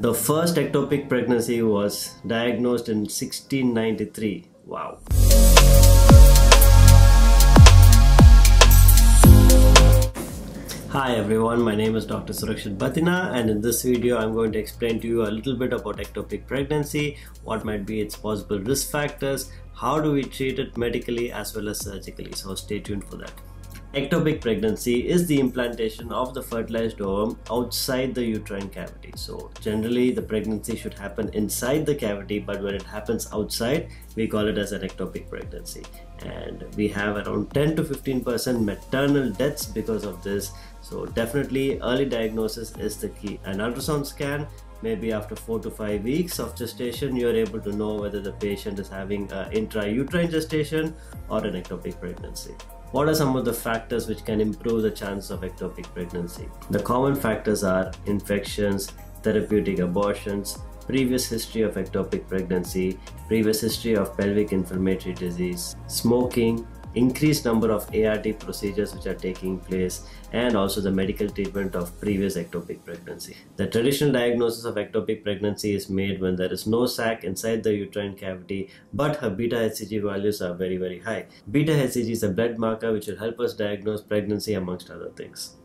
The first ectopic pregnancy was diagnosed in 1693. Wow. Hi everyone, my name is Dr. Surakshith Battina and in this video I'm going to explain to you a little bit about ectopic pregnancy, what might be its possible risk factors, how do we treat it medically as well as surgically, so stay tuned for that. Ectopic pregnancy is the implantation of the fertilized ovum outside the uterine cavity. So generally the pregnancy should happen inside the cavity but when it happens outside we call it as an ectopic pregnancy and we have around 10 to 15% maternal deaths because of this. So definitely early diagnosis is the key. An ultrasound scan maybe after four to five weeks of gestation you're able to know whether the patient is having intrauterine gestation or an ectopic pregnancy what are some of the factors which can improve the chance of ectopic pregnancy? The common factors are infections, therapeutic abortions, previous history of ectopic pregnancy, previous history of pelvic inflammatory disease, smoking, increased number of ART procedures which are taking place and also the medical treatment of previous ectopic pregnancy. The traditional diagnosis of ectopic pregnancy is made when there is no sac inside the uterine cavity but her beta HCG values are very very high. Beta HCG is a blood marker which will help us diagnose pregnancy amongst other things.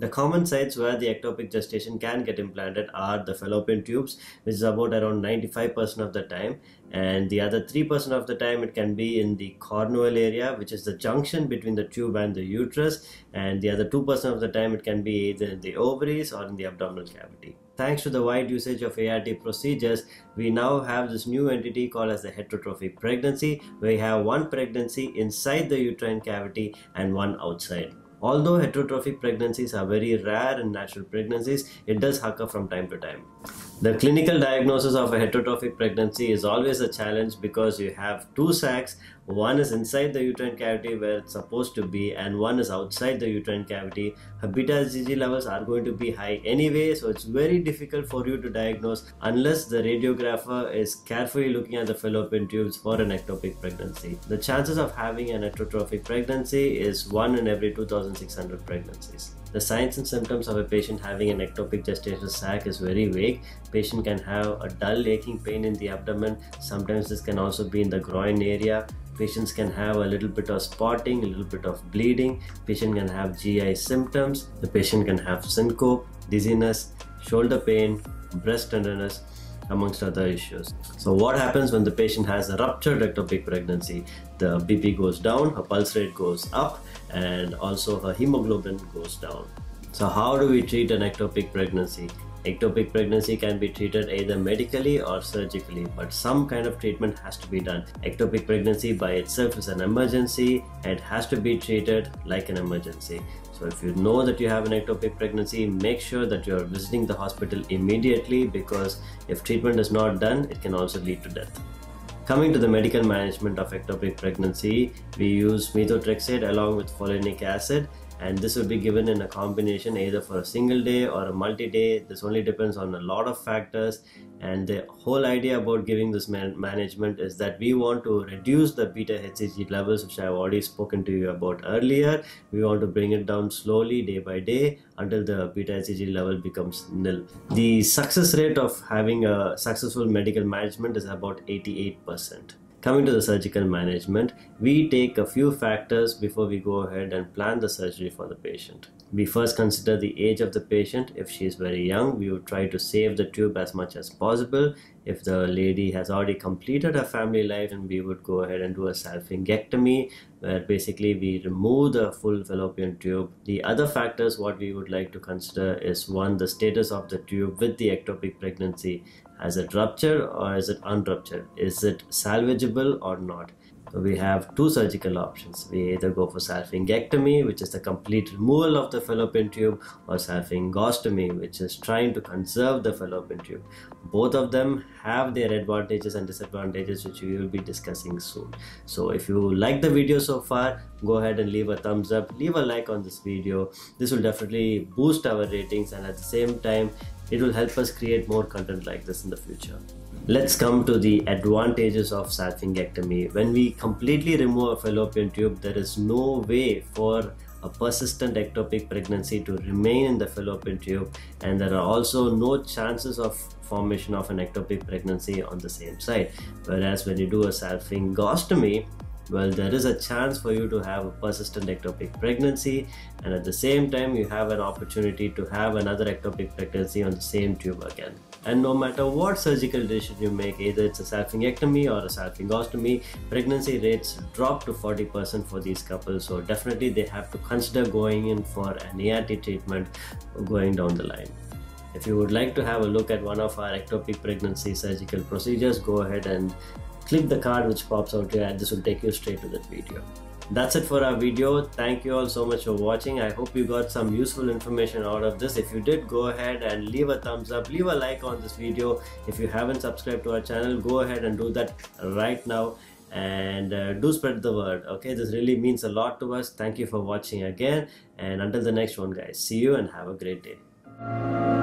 The common sites where the ectopic gestation can get implanted are the fallopian tubes, which is about around 95% of the time, and the other 3% of the time it can be in the cornual area, which is the junction between the tube and the uterus, and the other 2% of the time it can be either in the ovaries or in the abdominal cavity. Thanks to the wide usage of ART procedures, we now have this new entity called as the heterotrophic pregnancy, where we have one pregnancy inside the uterine cavity and one outside. Although heterotrophic pregnancies are very rare in natural pregnancies, it does occur from time to time. The clinical diagnosis of a heterotrophic pregnancy is always a challenge because you have two sacs, one is inside the uterine cavity where it's supposed to be and one is outside the uterine cavity. Her beta HCG levels are going to be high anyway so it's very difficult for you to diagnose unless the radiographer is carefully looking at the fallopian tubes for an ectopic pregnancy. The chances of having an heterotrophic pregnancy is 1 in every 2600 pregnancies. The signs and symptoms of a patient having an ectopic gestational sac is very vague. Patient can have a dull aching pain in the abdomen. Sometimes this can also be in the groin area. Patients can have a little bit of spotting, a little bit of bleeding. Patient can have GI symptoms. The patient can have syncope, dizziness, shoulder pain, breast tenderness, amongst other issues. So what happens when the patient has a ruptured ectopic pregnancy? The BP goes down, her pulse rate goes up and also her hemoglobin goes down. So how do we treat an ectopic pregnancy? Ectopic pregnancy can be treated either medically or surgically, but some kind of treatment has to be done. Ectopic pregnancy by itself is an emergency and it has to be treated like an emergency. So if you know that you have an ectopic pregnancy, make sure that you are visiting the hospital immediately because if treatment is not done, it can also lead to death. Coming to the medical management of ectopic pregnancy, we use methotrexate along with folinic acid and this will be given in a combination either for a single day or a multi-day. This only depends on a lot of factors. And the whole idea about giving this man management is that we want to reduce the beta hcg levels which i have already spoken to you about earlier. We want to bring it down slowly day by day until the beta hcg level becomes nil. The success rate of having a successful medical management is about 88 percent Coming to the surgical management, we take a few factors before we go ahead and plan the surgery for the patient. We first consider the age of the patient. If she is very young, we would try to save the tube as much as possible. If the lady has already completed her family life, and we would go ahead and do a salpingectomy, where basically we remove the full fallopian tube. The other factors what we would like to consider is one, the status of the tube with the ectopic pregnancy. Has it ruptured or is it unruptured? Is it salvageable or not? We have two surgical options. We either go for salpingectomy, which is the complete removal of the fallopian tube, or salpingostomy, which is trying to conserve the fallopian tube. Both of them have their advantages and disadvantages, which we will be discussing soon. So if you like the video so far, go ahead and leave a thumbs up, leave a like on this video. This will definitely boost our ratings and at the same time, it will help us create more content like this in the future. Let's come to the advantages of salpingectomy. When we completely remove a fallopian tube, there is no way for a persistent ectopic pregnancy to remain in the fallopian tube and there are also no chances of formation of an ectopic pregnancy on the same side whereas when you do a salpingostomy well there is a chance for you to have a persistent ectopic pregnancy and at the same time you have an opportunity to have another ectopic pregnancy on the same tube again and no matter what surgical decision you make either it's a salpingectomy or a salpingostomy pregnancy rates drop to 40% for these couples. So definitely they have to consider going in for an ART treatment going down the line. If you would like to have a look at one of our ectopic pregnancy surgical procedures go ahead and click the card which pops out here. And this will take you straight to that video that's it for our video. Thank you all so much for watching. I hope you got some useful information out of this. If you did go ahead and leave a thumbs up leave a like on this video. If you haven't subscribed to our channel go ahead and do that right now. And uh, do spread the word okay? This really means a lot to us. Thank you for watching again. And until the next one guys see you and have a great day